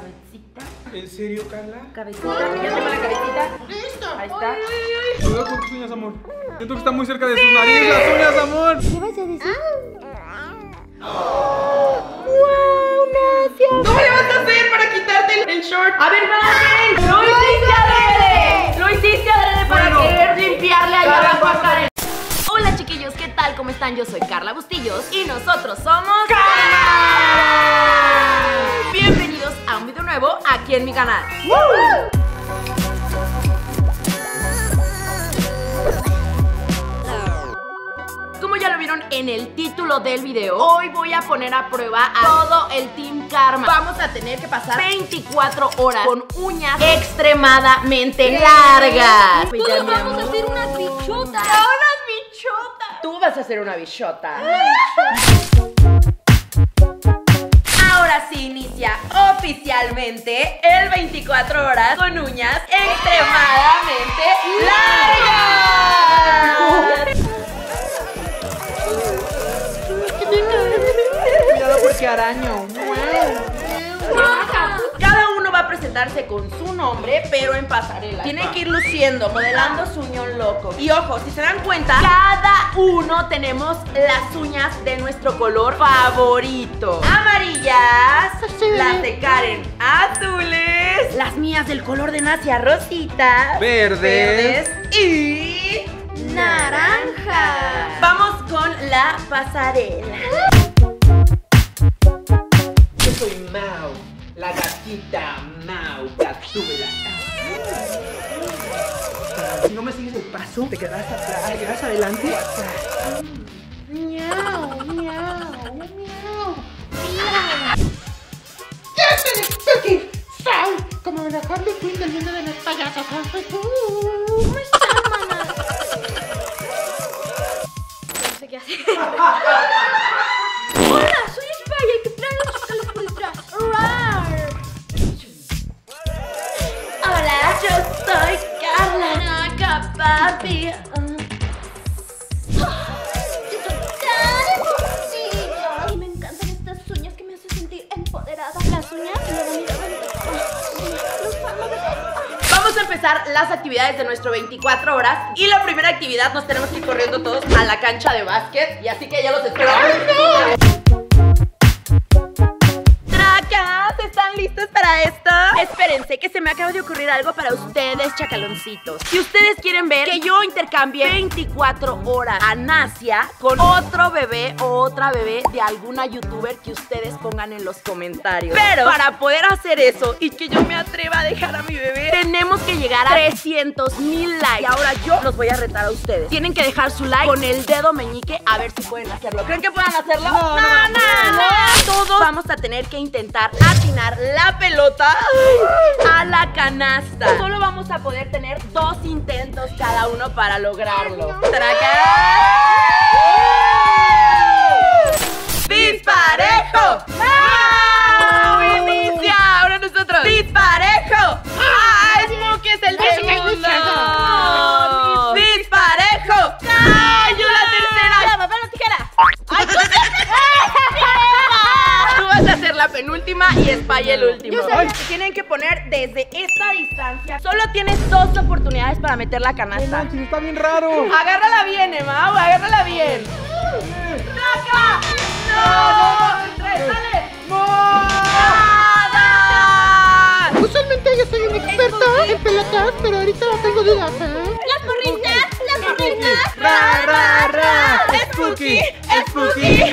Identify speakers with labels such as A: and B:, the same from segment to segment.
A: cabecita.
B: ¿En serio, Carla?
A: Cabecita. Ya tengo la cabecita. Listo. Ahí está.
B: Cuidado con tus uñas, amor. Siento que está muy cerca de sus narices las uñas, amor.
A: ¿Qué vas a decir? ¡Wow, Nacia!
C: ¿Cómo le vas a hacer para quitarte el, el short? A ver, Valen, lo hiciste adrede. Lo hiciste adrede para
B: Bueno.
C: querer limpiarle allá abajo a Karen.
A: Hola chiquillos, ¿qué tal? ¿Cómo están? Yo soy Carla Bustillos y nosotros somos Bienvenidos nuevo aquí en mi canal. Como ya lo vieron en el título del video, hoy voy a poner a prueba a todo el Team Karma. Vamos a tener que pasar 24 horas con uñas extremadamente largas.
D: Todos vamos a hacer unas bichotas.
A: ¡Unas bichotas!
C: Tú vas a hacer una bichota.
A: Ahora sí inicia oficialmente el 24 horas con uñas extremadamente largas.
C: Cuidado porque araño.
A: A presentarse con su nombre, pero en pasarela. Tienen que ir luciendo, modelando su uñón loco. Y ojo, si se dan cuenta, cada uno tenemos las uñas de nuestro color favorito. Amarillas, las de Karen azules, las mías del color de Nacia rositas,
B: Verdes.
A: y naranja. Vamos con la pasarela.
C: Yo soy Mau, la gatita Mau, gatúbela. Si no me sigues el paso, te quedarás atrás, te quedarás adelante atrás.
D: Miau, miau, miau.
E: Spooky, soy como la Harley Quinn del mundo de los payasos.
D: ¿Cómo están, maná? No sé qué hacer. las
A: actividades de nuestro 24 horas. Y la primera actividad nos tenemos que ir corriendo todos a la cancha de básquet. Y así que ya los esperamos. ¡Tracas! Me acaba de ocurrir algo para ustedes, chacaloncitos. Si ustedes quieren ver que yo intercambie 24 horas a Nasia con otro bebé o otra bebé de alguna youtuber que ustedes pongan en los comentarios. Pero para poder hacer eso y que yo me atreva a dejar a mi bebé, tenemos que llegar a 300 mil likes. Y ahora yo los voy a retar a ustedes. Tienen que dejar su like con el dedo meñique a ver si pueden hacerlo. ¿Creen que puedan hacerlo? No, no, no. Todos vamos a tener que intentar atinar la pelota a la canasta. Solo vamos a poder tener dos intentos cada uno para lograrlo. ¡Traca! ¡Disparejo! ¡Ah! Ahora nosotros. ¡Disparejo! Y Spy el último.
D: sabía.
A: Se tienen que poner desde esta distancia. Solo tienes dos oportunidades para meter la canasta.
B: Manches, está bien raro.
A: Agárrala bien, Emma, agárrala bien. ¡Saca! ¡No! ¡Tres, dale! ¡Nada!
E: Usualmente yo soy un experto en pelotas, pero ahorita no tengo dudas, ¿eh?
D: Las porritas, las porritas.
B: Ra, ra, ra. Spooky, Spooky,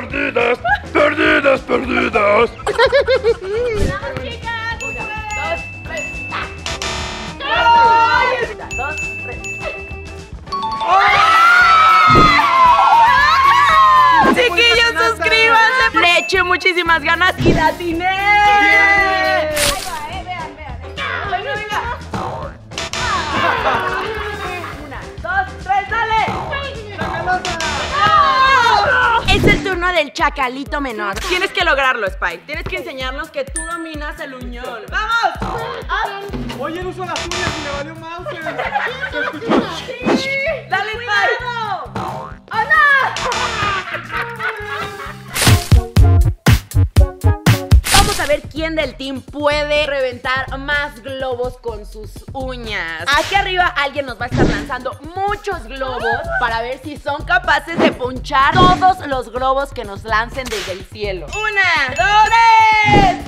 B: perdidas, perdidas, perdidas.
D: Vamos, chicas.
A: Dos, tres. Dos, tres. Chiquillos, suscríbanse. Le eché muchísimas ganas y la atiné. Del chacalito menor. Tienes que lograrlo, Spike. Tienes que enseñarnos que tú dominas el uñón. ¡Vamos!
B: Oye, no uso las uñas y me valió mouse.
A: ¡Dale, Spike! Vamos a quién del team puede reventar más globos con sus uñas. Aquí arriba alguien nos va a estar lanzando muchos globos para ver si son capaces de ponchar todos los globos que nos lancen desde el cielo. Una, dos, tres.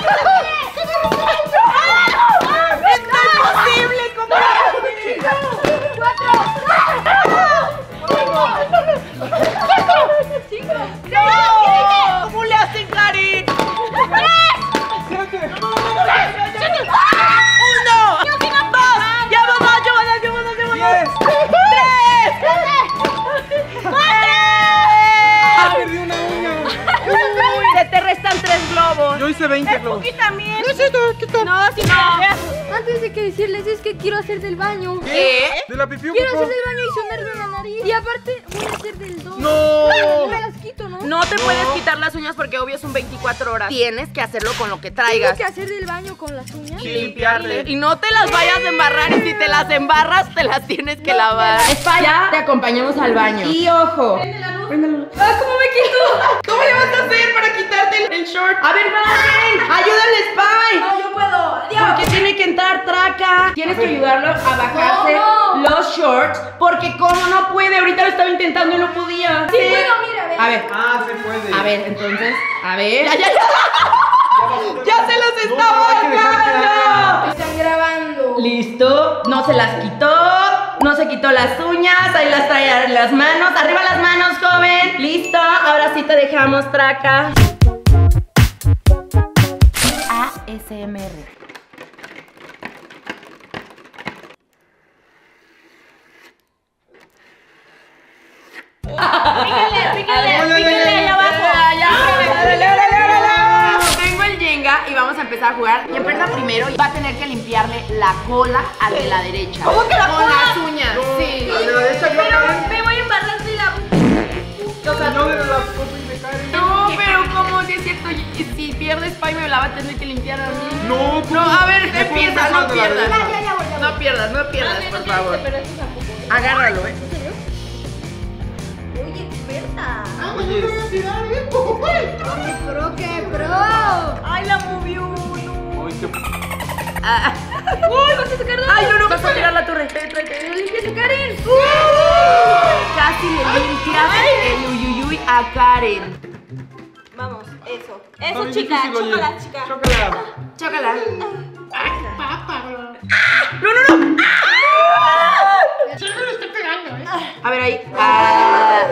A: ¡Está
D: quiero hacer del baño.
A: ¿Qué?
B: ¿De la pipí
D: Quiero hacer del baño y sonarme la nariz. Y aparte voy a hacer del dos.
B: ¡No!
D: Me las quito, ¿no?
A: No te puedes quitar las uñas porque obvio son 24 horas. Tienes que hacerlo con lo que traigas.
D: que hacer del baño con las uñas.
B: Sí, limpiarle.
A: Y no te las vayas a embarrar y si te las embarras te las tienes que lavar. ya te acompañamos al baño. Y ojo.
F: ¡Ah, cómo me quito! ¿Cómo le vas a hacer para quitarte el, el short? A ver, Margen, ayúdale, Spy.
A: No, yo puedo.
F: Porque tiene que entrar traca. Tienes que ayudarlo a bajarse
D: ¿Cómo?
F: los shorts. Porque como no puede, ahorita lo estaba intentando y no podía.
D: Sí, bueno, mira.
F: A ver,
B: Ah, se puede.
F: a ver, entonces, a ver.
A: Ya, ya, ya.
F: ¡Ya se los
B: que que
F: bajando!
D: Están grabando.
F: Listo, no se las quitó, no se quitó las uñas, ahí las trae en las manos, arriba las manos, joven. Listo, ahora sí te dejamos traca.
A: ASMR. Empezar a jugar. Quien pierda primero va a tener que limpiarle la cola al de la derecha.
F: ¿Cómo que la
A: Con
F: cola?
A: las uñas. Sí.
B: La derecha yo Karen.
A: me voy a embarrar de la.
B: No de Karen.
A: No, pero como si es cierto, si pierdes Pai me la va a tener que limpiar a mí.
B: No,
A: No, a ver,
B: ¿Cómo
A: no
B: la
A: pierdas.
B: derecha?
D: Ya, ya voy, ya voy.
A: No pierdas, no pierdas, por favor. Agárralo, eh.
D: Oye, experta.
B: Oye,
D: ¡Qué pro, qué pro!
A: Ay, la movió.
B: Ay.
A: Ah.
D: ¡Uy, vas a sacar dos!
A: Ay, no, no, vas a tirar la torre. Trae.
D: ¡No a Karen!
A: Casi le limpias el uyuyuy a Karen.
F: Vamos, eso. Eso, chica,
B: difícil, oye.
F: chócala, chica.
B: Chócala.
A: Chócala.
E: Siempre lo estoy pegando, ¿eh?
A: A ver ahí. Ah.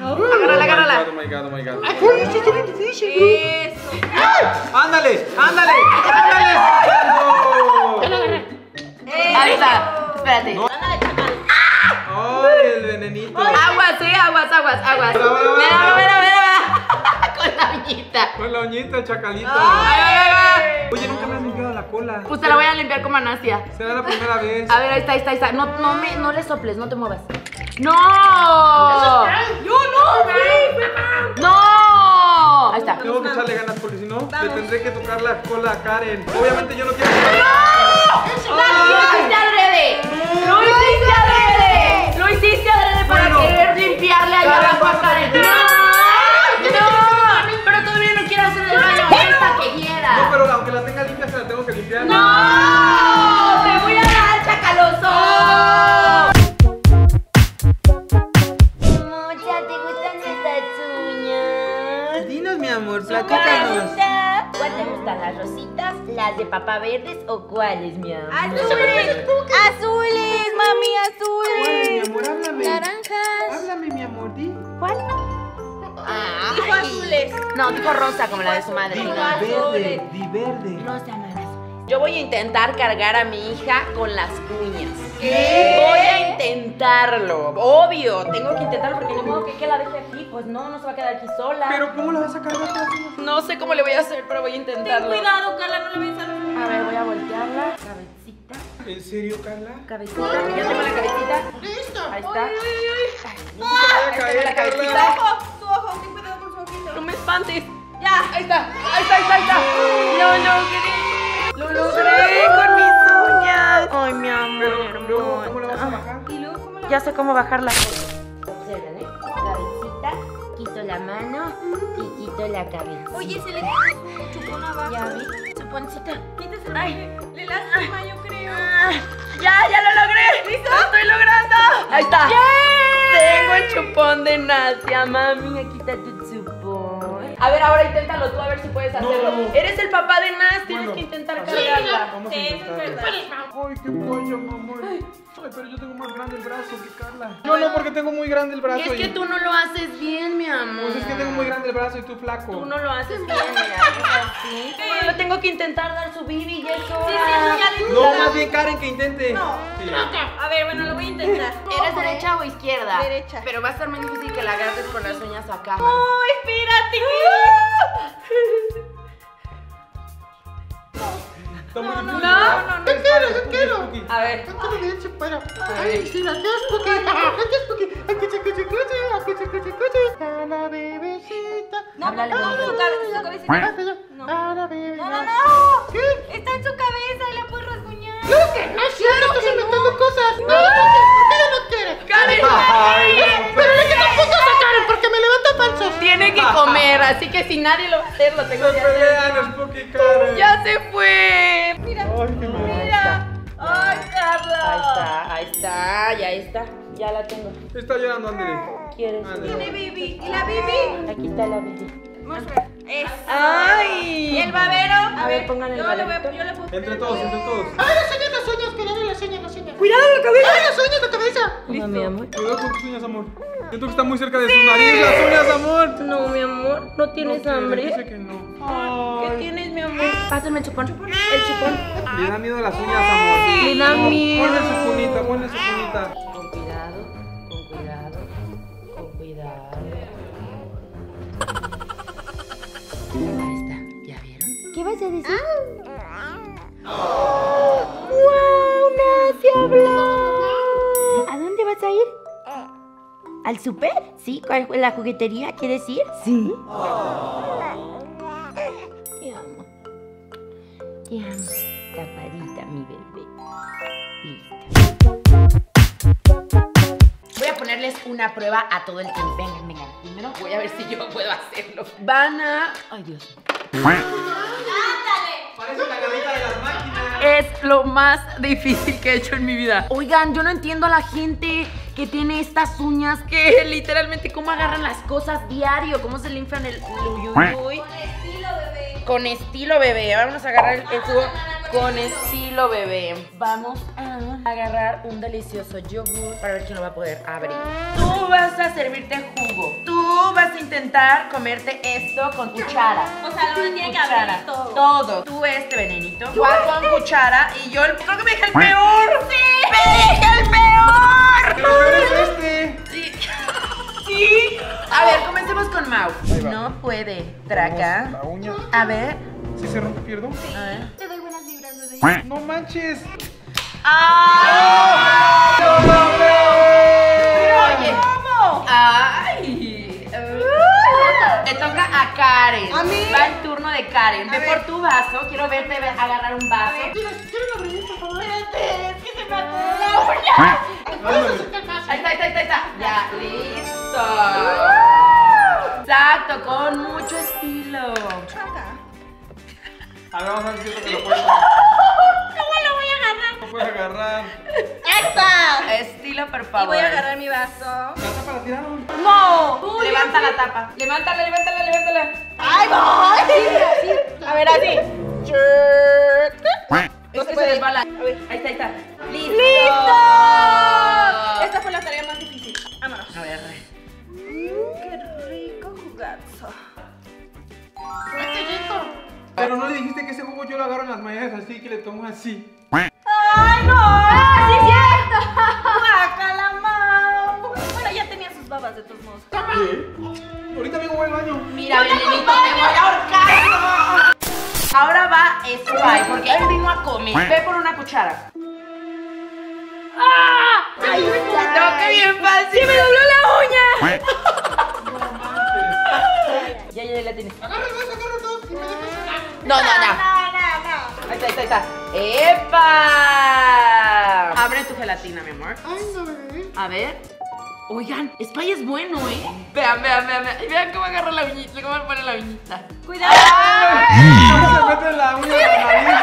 A: Agárrala, agárrala.
B: Oh my god, oh my god.
E: Ay, uy, esto está bien difícil, bro.
F: Eso.
B: ¡Ándale! ¡Ándale!
A: Está. Espérate.
B: No. ¡Ay, el venenito!
A: Aguas, eh, aguas, aguas, aguas. Mira, mira, mira. Con la uñita.
B: Con la uñita, chacalito.
A: Ay, ay, ay, ay.
B: Oye, nunca me has limpiado la cola.
A: Pues te la voy a limpiar con manasia.
B: Será la primera vez.
A: A ver, ahí está, ahí está, ahí está. No, no, me, no le soples, no te muevas. ¡No!
F: Yo no,
A: ¡No! Ahí está.
B: Tengo que echarle ganas porque si no, le tendré que tocar la cola a Karen. Obviamente yo no quiero.
A: ¡Lo hiciste adrede! ¡Lo hiciste adrede! ¡Lo hiciste adrede para
B: Bueno.
A: querer limpiarle allá abajo a. Karen! ¡No! ¡No! Pero todavía no quiero hacer el baño esta que
B: No,
A: quiera.
B: pero aunque la tenga limpia, se la tengo que limpiar.
A: ¡No! ¡Te voy a dar, chacaloso!
D: Mucha, ¿te gustan estas uñas?
B: Dinos, mi amor,
D: Carita. ¿Cuál te gustan? ¿Las rositas, las de papa verdes o cuáles, mi amor?
F: Azules.
D: Azules, mami, azules.
B: mi amor, háblame.
D: Naranjas.
B: Háblame, mi amor, di.
A: Dijo azules. No, dijo rosa como la de su madre.
B: verde, di verde.
A: Rosa, no. Yo voy a intentar cargar a mi hija con las uñas. ¿Qué? Voy a intentarlo. Obvio, tengo que intentarlo porque ni modo que, que la deje aquí. Pues no, no se va a quedar aquí sola.
B: Pero, ¿cómo la vas a cargar
A: no sé cómo le voy a hacer, pero voy a intentarlo.
F: Cuidado, Carla, no le vayas a
A: A ver, voy a voltearla. Cabecita,
B: ¿En serio, Carla?
A: cabecita. Ya tengo la cabecita.
E: ¡Listo!
A: Ahí está.
B: No se te vaya a
A: Ahí
B: caer,
A: la cabecita.
D: Ojo, su ojo, ten cuidado con su ojito.
A: No me espantes.
D: Ya.
A: Ahí está, ahí está, ahí está, ahí está. Lo logré. Lo logré con mis uñas. Ay, mi amor.
B: Luego, ¿cómo la vas a bajar?
D: Y luego, ¿cómo la
A: Ya sé cómo bajarla. Observen, ¿eh? Cabecita, quito la mano y quito la cabeza.
D: Oye, se le quedó su chupón abajo.
A: Ya vi, su poncita.
D: Quítese. Ay, le lastima, yo creo.
A: Ah, Ya, ya lo logré. ¿Listo? ¡Lo estoy logrando! Ahí está. Tengo el chupón de Nasia, mami. Aquí está tu chupón. A ver, ahora inténtalo tú, a ver si puedes hacerlo.
B: No.
A: Eres el papá de Nas, tienes
B: Bueno,
A: que intentar cargarla.
B: Vamos
D: Sí, eso es verdad.
B: Ay, qué pollo, mamá. Ay, pero yo tengo más grande el brazo que Carla. Yo no, porque tengo muy grande el brazo.
A: Es que
B: y-
A: tú no lo haces bien, mi amor.
B: Pues es que tengo muy grande el brazo y tú flaco.
A: Tú no lo haces bien, mira. así. Bueno, le tengo que intentar dar su bibi y eso.
D: Sí, sí, le
B: No, más bien Karen que intente.
D: No.
B: Sí.
D: A ver, bueno, lo voy a intentar.
A: ¿Eres derecha o izquierda?
D: Derecha.
A: Pero va a ser muy difícil que la agarres con las uñas acá.
D: ¡Ay, espérate!
B: Difícil.
A: no, no, no.
E: ¡Te quiero, te quiero!
A: A ver.
E: ¡Ay, sí, la que es Spooky! ¡La que es Spooky! ¡Ay, que se cuche, cuche! ¡Ay, que se cuche, cuche! ¡A la bebecita!
D: No, no,
A: bonito.
D: su cabeza, su cabecita.
E: ¡Ay, perdón! ¡A la bebecita!
D: No, no, no.
E: ¿Qué?
D: Está en su cabeza y la puedes rasguñar.
E: ¡Claro que no es cierto! ¡Estás inventando cosas! ¡No, ¿por qué? ¿Por qué no quiere?
A: Karen,
E: falsos!
A: tiene que comer, así que si nadie lo va a hacer, lo tengo que hacer. Ya se fue.
D: Mira,
B: Ay, qué
D: mira. ¡Ay, Carla!
A: Ahí está, ahí está, ya está. Ya la tengo.
B: Está llorando, André.
A: ¿Quieres?
D: Tiene Bibi. ¿Y la Bibi?
A: Aquí está la bibi.
D: Vamos a ver. Es.
A: ¡Ay!
D: ¿Y el babero?
A: A ver, pongan el
D: yo le voy a-
A: babero.
D: Yo le puedo
B: Entre todos, entre todos.
E: ¡Ay, uñas, las uñas! ¡Cuidado las uñas, las uñas!
A: ¡Cuidado la cabeza!
E: ¡Ay, las uñas, la cabeza!
A: No, mi amor.
B: Cuidado con tus uñas, amor. Siento que está muy cerca de sus narices las uñas, amor.
A: No, mi amor, ¿no tienes
B: No
A: hambre?
B: Dice que no.
A: ¿Qué tienes, mi amor? Pásame el chupón. El chupón.
B: le da miedo las uñas, amor.
A: Le da
B: No,
A: miedo.
B: Ponle su cunita, ponle su cunita.
G: ¿Al super? ¿Sí? ¿Cuál- ¿La juguetería quieres ir? Sí. Te amo. Te amo. Tapadita, mi bebé. Listo.
A: Voy a ponerles una prueba a todo el team. Vengan, vengan. Primero voy a ver si yo puedo hacerlo. Van a. Ay, Dios.
B: Parece la de las máquinas.
A: Es lo más difícil que he hecho en mi vida. Oigan, yo no entiendo a la gente que tiene estas uñas que literalmente cómo agarran las cosas diario, cómo se limpian el uyuyuy.
D: Con estilo, bebé.
A: Con estilo bebé. Vamos a agarrar el, el jugo con estilo bebé. Vamos a agarrar un delicioso yogur para ver quién lo va a poder abrir. Tú vas a servirte jugo. Tú vas a intentar comerte esto con cuchara.
D: O sea, lo tiene que abrir todo.
A: Todo. Tú este venenito. Igual con cuchara. Y yo el- creo que me dejé el peor. ¡Sí! ¡Me dejé
B: La uña.
A: A ver.
B: Si se rompe, pierdo.
A: A ver.
D: Te doy buenas vibras, bebé.
B: No manches.
A: Oye, ¿cómo? ¡Ay! Le toca a Karen.
D: ¿A mí?
A: Va el turno de Karen. Ve
D: ver.
A: por tu vaso. Quiero verte ve- agarrar un vaso.
E: ¿Quieren abrir, por favor?
D: Espérate, es que se me la uña.
B: Ándale.
A: Ahí está, ahí está, ahí está, ahí está. Ya, listo. Exacto, con mucho estilo.
B: A ver, vamos a ver si esto te lo puedo.
D: ¿Cómo lo voy a agarrar?
B: No puede agarrar.
D: ¡Ya está!
A: Estilo, por favor.
D: Y voy a agarrar mi vaso.
B: La tapa la tiraron.
D: ¡No!
A: Levanta la tapa. Levántala, levántala, levántala.
D: ¡Ay, voy! A ver, así.
A: Que se
D: puede.
A: resbala. Ahí está, ahí está. ¡Listo!
D: ¡Listo! Esta fue la tarea más difícil. Vámonos.
A: A ver.
B: Pero no le dijiste que ese jugo yo lo agarro en las mañanas así que le tomo así.
D: ¡Ay, no! ¡Sí, es cierto! ¡Guácala, Mau! Bueno, ya tenía sus babas de todos modos.
B: ¿Qué? Ahorita vengo voy al baño.
A: Mira, venenito, te voy a ahorcar. Ahora va Spy, porque él vino a comer. Ve por una cuchara. ¡Ah! ¡Ay, no, qué bien fácil! ¡Se me dobló la uña! Ya la tienes.
E: Agarra dos, agarra dos y me dejas una.
A: No, no, no. Ahí está, ahí está, ahí está. ¡Epa! Abre tu gelatina, mi amor.
E: Ay, no, bebé.
A: A ver. Oigan, Spy es bueno, ¿eh? Vean, vean, vean, vean. Y vean cómo agarra la uñita, cómo pone la uñita. ¡Cuidado!
B: ¿Cómo se mete la uña en la nariz?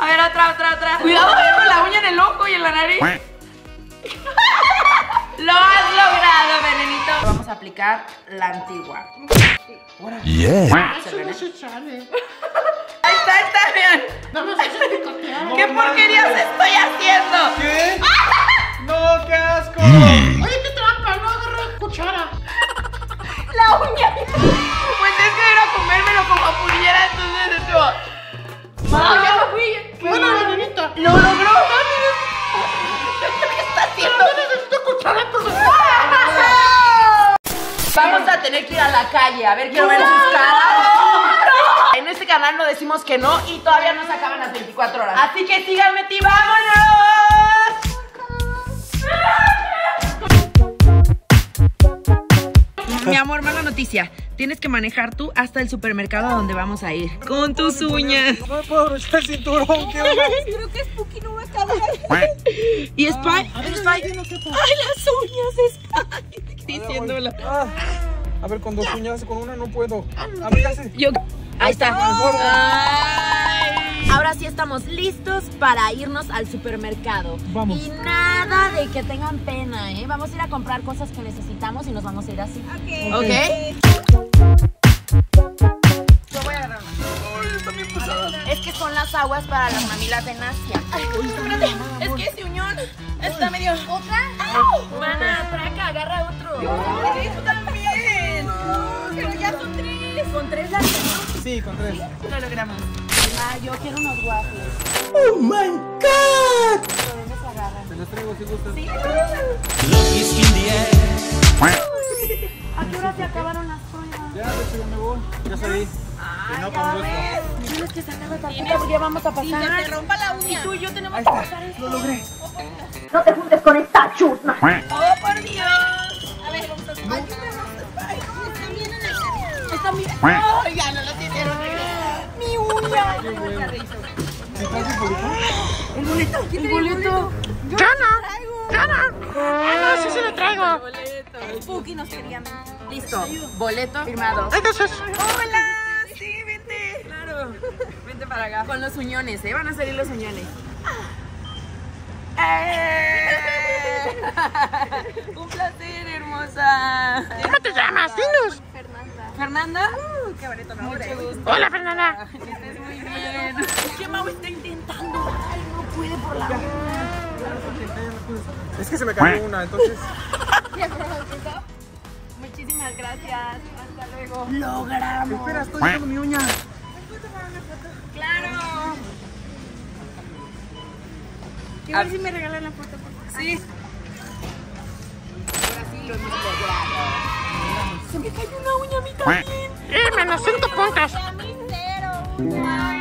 A: A ver, otra, otra, otra. Cuidado eh, con la uña en el ojo y en la nariz. Lo has logrado, venenito. Vamos a aplicar la antigua.
E: Se sale.
A: Ahí está, ahí está, vean.
E: No me haces picotear.
A: ¿Qué porquerías estoy haciendo?
B: ¿Qué? ¡No, qué asco!
E: Oye, qué trampa, no agarra cuchara.
A: La uña. A ver, quiero ver sus caras. En este canal no decimos que no y todavía no se acaban las 24 horas. Así que síganme, ti, vámonos. Mi amor, mala noticia. Tienes que manejar tú hasta el supermercado a donde vamos a ir. Con tus uñas.
B: No me puedo abrochar el cinturón, ¿qué onda?
G: Creo que Spooky no va a caber.
A: ¿Y Spy? A ver, Spy. ¡Ay, las uñas, Spy! Diciéndola.
B: A ver, con dos uñas, con una no puedo. A sé.
A: Yo. Ahí está. Ay. Ahora sí estamos listos para irnos al supermercado.
B: Vamos.
A: Y nada de que tengan pena, ¿eh? Vamos a ir a comprar cosas que necesitamos y nos vamos a ir así.
G: Ok.
A: ¿Ok? Es que son las aguas para las mamilas de Nasia. es que ese uñón está medio. ¿Otra? Mana, traca, agarra otro.
B: Sí, con tres.
A: Lo logramos. Ah, yo quiero unos waffles. ¡Oh, my God!
B: Te los traigo si gustas.
A: ¿A qué hora se acabaron las pruebas?
B: Ya, de hecho, ya me voy. Ya salí. Y no con gusto.
A: Tienes que sacar la tarjeta porque ya vamos a pasar. te rompa la uña. Y tú y yo tenemos que pasar esto.
B: Lo logré.
G: No te juntes con esta chusma.
A: ¡Oh, por Dios! A ver, vamos a Ay, están bien en el. Están bien. ¡Ay, ya no lo hicieron! ¡Mi El boleto. ¿El boleto?
E: Ah, no, sí se lo traigo.
A: Spooky nos quería. Listo. Boleto firmado.
E: Entonces,
A: ¡Hola! Sí, vente. Claro. Vente para acá. Con los uñones, ¿eh? Van a salir los uñones. ¡Eh! Un placer, hermosa.
E: ¿cómo te llamas? Dinos.
A: ¿Fernanda? qué bonito nombre. Mucho gusto.
E: Hola, Fernanda.
A: Bien. Es que Mau está intentando. Ay, no puede por la
B: Es que se me cayó una, entonces.
A: Muchísimas gracias. Hasta luego. Logramos.
B: Espera, estoy haciendo mi uña.
A: Claro.
G: Quiero ver si me regalan la foto. por favor.
A: Sí. Ahora sí lo hemos logrado. Se me cayó una uña a mí también.
E: Eh, menos cinco puntos.
G: A mí cero.